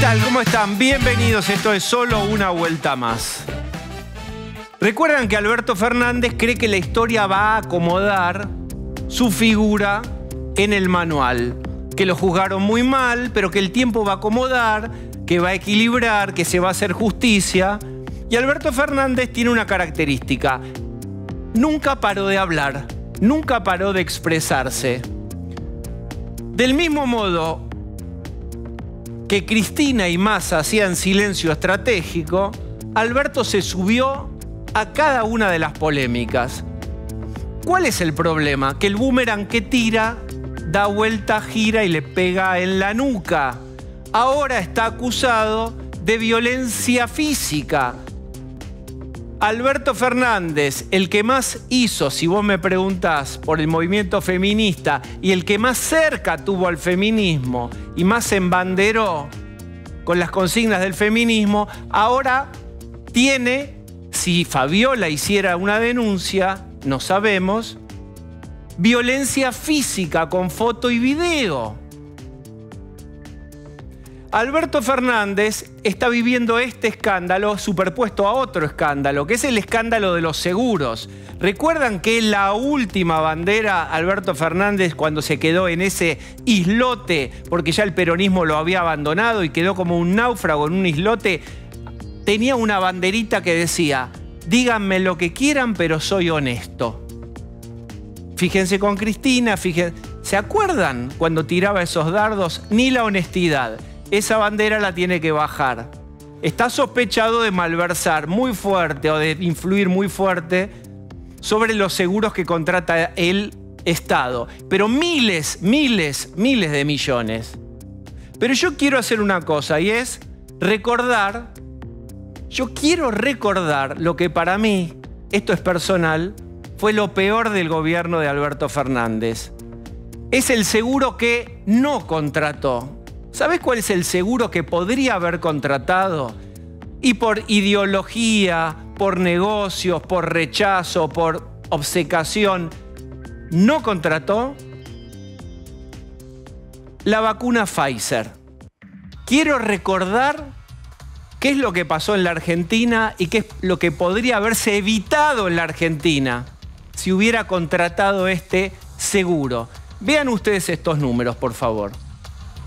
tal? ¿Cómo están? Bienvenidos. Esto es solo una vuelta más. Recuerdan que Alberto Fernández cree que la historia va a acomodar su figura en el manual, que lo juzgaron muy mal, pero que el tiempo va a acomodar, que va a equilibrar, que se va a hacer justicia. Y Alberto Fernández tiene una característica. Nunca paró de hablar, nunca paró de expresarse. Del mismo modo que Cristina y Massa hacían silencio estratégico, Alberto se subió a cada una de las polémicas. ¿Cuál es el problema? Que el boomerang que tira da vuelta, gira y le pega en la nuca. Ahora está acusado de violencia física. Alberto Fernández, el que más hizo, si vos me preguntás, por el movimiento feminista y el que más cerca tuvo al feminismo y más embanderó con las consignas del feminismo, ahora tiene, si Fabiola hiciera una denuncia, no sabemos, violencia física con foto y video. Alberto Fernández está viviendo este escándalo superpuesto a otro escándalo, que es el escándalo de los seguros. ¿Recuerdan que la última bandera, Alberto Fernández, cuando se quedó en ese islote, porque ya el peronismo lo había abandonado y quedó como un náufrago en un islote, tenía una banderita que decía, díganme lo que quieran, pero soy honesto. Fíjense con Cristina, fíjense, ¿se acuerdan cuando tiraba esos dardos? Ni la honestidad esa bandera la tiene que bajar. Está sospechado de malversar muy fuerte o de influir muy fuerte sobre los seguros que contrata el Estado. Pero miles, miles, miles de millones. Pero yo quiero hacer una cosa y es recordar, yo quiero recordar lo que para mí, esto es personal, fue lo peor del gobierno de Alberto Fernández. Es el seguro que no contrató. ¿Sabes cuál es el seguro que podría haber contratado? Y por ideología, por negocios, por rechazo, por obcecación, no contrató la vacuna Pfizer. Quiero recordar qué es lo que pasó en la Argentina y qué es lo que podría haberse evitado en la Argentina si hubiera contratado este seguro. Vean ustedes estos números, por favor.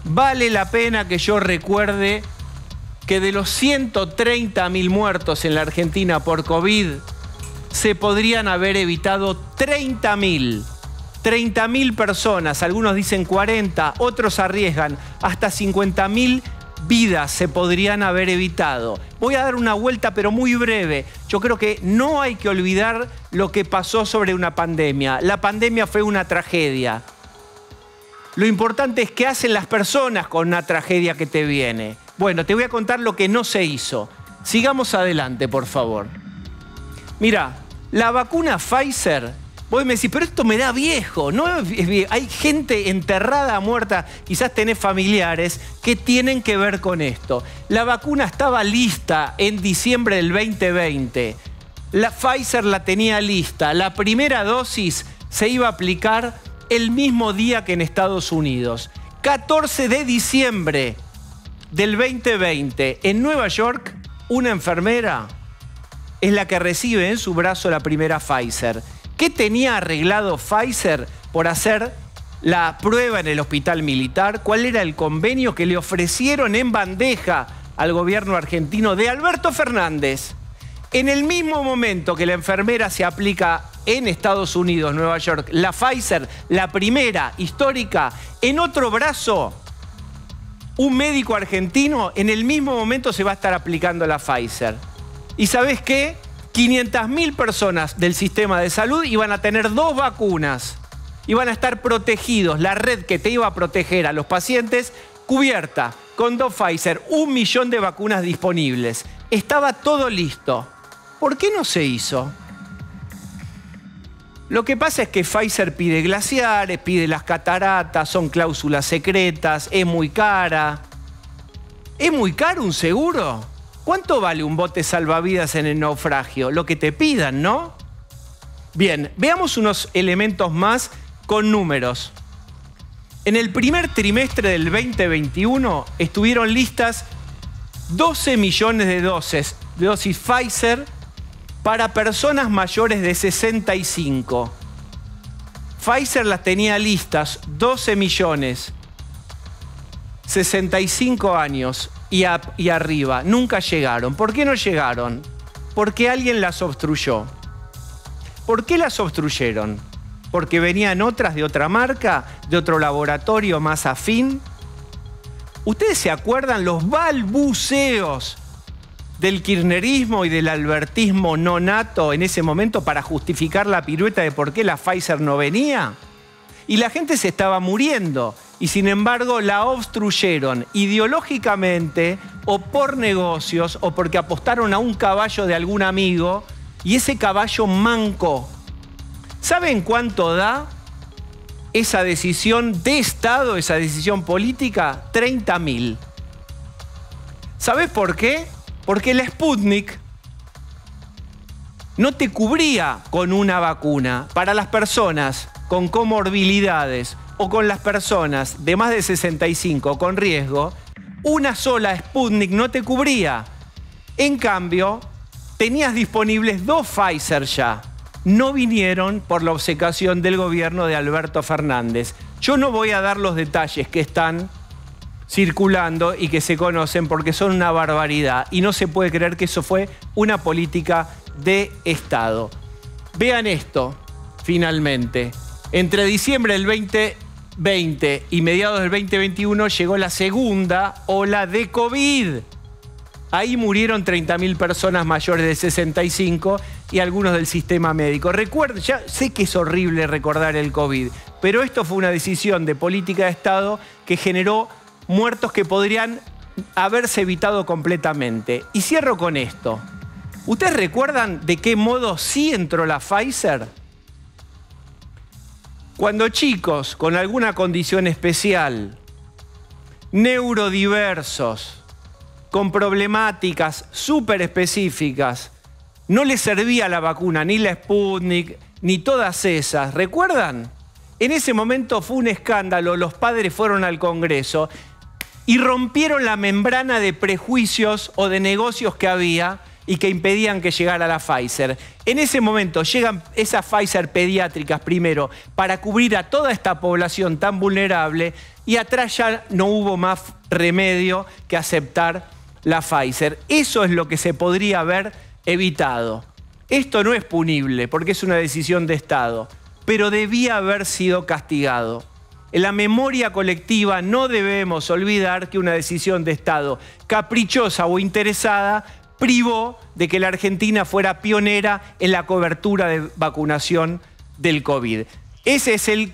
Vale la pena que yo recuerde que de los 130 mil muertos en la Argentina por COVID, se podrían haber evitado 30 mil. 30 mil personas, algunos dicen 40, otros arriesgan, hasta 50 mil vidas se podrían haber evitado. Voy a dar una vuelta, pero muy breve. Yo creo que no hay que olvidar lo que pasó sobre una pandemia. La pandemia fue una tragedia. Lo importante es qué hacen las personas con una tragedia que te viene. Bueno, te voy a contar lo que no se hizo. Sigamos adelante, por favor. Mira, la vacuna Pfizer, vos me decís, pero esto me da viejo, ¿no? Hay gente enterrada, muerta, quizás tenés familiares que tienen que ver con esto. La vacuna estaba lista en diciembre del 2020. La Pfizer la tenía lista. La primera dosis se iba a aplicar el mismo día que en Estados Unidos. 14 de diciembre del 2020, en Nueva York, una enfermera es la que recibe en su brazo la primera Pfizer. ¿Qué tenía arreglado Pfizer por hacer la prueba en el hospital militar? ¿Cuál era el convenio que le ofrecieron en bandeja al gobierno argentino de Alberto Fernández? En el mismo momento que la enfermera se aplica en Estados Unidos, Nueva York, la Pfizer, la primera histórica, en otro brazo, un médico argentino en el mismo momento se va a estar aplicando la Pfizer. ¿Y sabes qué? 500.000 personas del sistema de salud iban a tener dos vacunas. Iban a estar protegidos. La red que te iba a proteger a los pacientes cubierta con dos Pfizer, un millón de vacunas disponibles. Estaba todo listo. ¿Por qué no se hizo? Lo que pasa es que Pfizer pide glaciares, pide las cataratas, son cláusulas secretas, es muy cara. ¿Es muy caro un seguro? ¿Cuánto vale un bote salvavidas en el naufragio? Lo que te pidan, ¿no? Bien, veamos unos elementos más con números. En el primer trimestre del 2021 estuvieron listas 12 millones de dosis, de dosis Pfizer para personas mayores de 65. Pfizer las tenía listas, 12 millones, 65 años y, y, arriba. Nunca llegaron. ¿Por qué no llegaron? Porque alguien las obstruyó. ¿Por qué las obstruyeron? Porque venían otras de otra marca, de otro laboratorio más afín. ¿Ustedes se acuerdan los balbuceos del kirchnerismo y del albertismo no nato en ese momento para justificar la pirueta de por qué la Pfizer no venía? Y la gente se estaba muriendo y sin embargo la obstruyeron ideológicamente o por negocios o porque apostaron a un caballo de algún amigo y ese caballo manco. ¿Saben cuánto da esa decisión de Estado, esa decisión política? 30 mil. ¿Sabes por qué? Porque la Sputnik no te cubría con una vacuna para las personas con comorbilidades o con las personas de más de 65 con riesgo, una sola Sputnik no te cubría. En cambio, tenías disponibles dos Pfizer ya. No vinieron por la obsecación del gobierno de Alberto Fernández. Yo no voy a dar los detalles que están circulando y que se conocen porque son una barbaridad y no se puede creer que eso fue una política de Estado. Vean esto, finalmente. Entre diciembre del 2020 y mediados del 2021 llegó la segunda ola de COVID. Ahí murieron 30.000 personas mayores de 65 y algunos del sistema médico. Recuerden, ya sé que es horrible recordar el COVID, pero esto fue una decisión de política de Estado que generó muertos que podrían haberse evitado completamente. Y cierro con esto. ¿Ustedes recuerdan de qué modo sí entró la Pfizer? Cuando chicos con alguna condición especial, neurodiversos, con problemáticas súper específicas, no les servía la vacuna, ni la Sputnik, ni todas esas. ¿Recuerdan? En ese momento fue un escándalo, los padres fueron al Congreso y rompieron la membrana de prejuicios o de negocios que había y que impedían que llegara la Pfizer. En ese momento llegan esas Pfizer pediátricas primero para cubrir a toda esta población tan vulnerable y atrás ya no hubo más remedio que aceptar la Pfizer. Eso es lo que se podría haber evitado. Esto no es punible porque es una decisión de Estado, pero debía haber sido castigado. En la memoria colectiva no debemos olvidar que una decisión de Estado caprichosa o interesada privó de que la Argentina fuera pionera en la cobertura de vacunación del COVID. Ese es el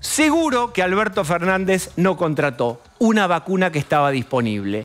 seguro que Alberto Fernández no contrató, una vacuna que estaba disponible.